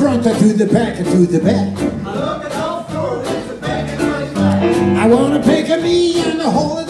Front and to the back and to the back. I look at all through, it's the back and my back. I wanna pick a me and the whole of the fun.